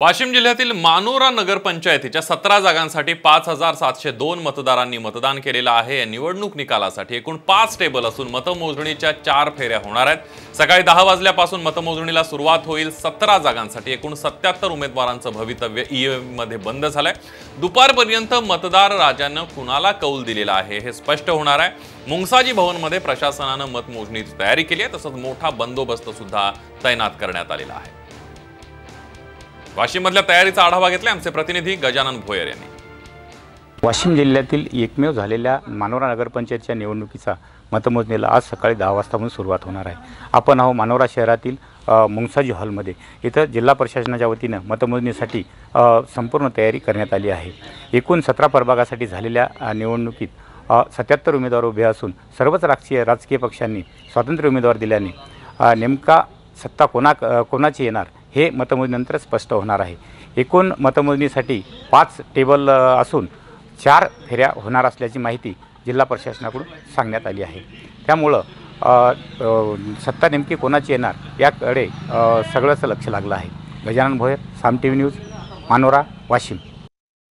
वाशिम जिल्ह्यातील मानोरा नगरपंचायतीच्या सतरा जागांसाठी पाच हजार सातशे दोन मतदारांनी मतदान केलेलं आहे. या निवडणूक निकालासाठी एकूण पाच टेबल असून मतमोजणीच्या चार फेऱ्या होणार आहेत. सकाळी दहा वाजल्यापासून मतमोजणीला सुरुवात होईल. सतरा जागांसाठी एकूण सत्याहत्तर उमेदवारांचं भवितव्य ईएम बंद झालंय. दुपारपर्यंत मतदार राजानं कुणाला कौल दिलेला आहे हे स्पष्ट होणार आहे. मुंगसाजी भवनमध्ये प्रशासनानं मतमोजणीची तयारी केली आहे. तसंच मोठा बंदोबस्त सुद्धा तैनात करण्यात आलेला आहे. वाशिममधल्या तयारीचा आढावा घेतला आमचे प्रतिनिधी गजानन भोयर यांनी. वाशिम जिल्ह्यातील एकमेव झालेल्या मानोरा नगरपंचायतच्या निवडणुकीचा मतमोजणीला आज सकाळी दहा वाजतापासून सुरुवात होणार आहे. आपण आहो मानोरा शहरातील मुंगसाजी हॉलमध्ये. इथं जिल्हा प्रशासनाच्या वतीनं मतमोजणीसाठी संपूर्ण तयारी करण्यात आली आहे. एकूण सतरा प्रभागासाठी झालेल्या निवडणुकीत सत्याहत्तर उमेदवार उभे असून सर्वच राजकीय राजकीय पक्षांनी स्वातंत्र्य उमेदवार दिल्याने नेमका सत्ता कोणा कोणाची येणार? हे मतमोजणीनंतर स्पष्ट होणार आहे. एकूण मतमोजणीसाठी पाच टेबल असून चार फेऱ्या होणार असल्याची माहिती जिल्हा प्रशासनाकडून सांगण्यात आली आहे. त्यामुळं सत्ता नेमकी कोणाची येणार याकडे सगळंच लक्ष लागलं आहे. Gajanan Bhoyar Saam T V news Manora Washim.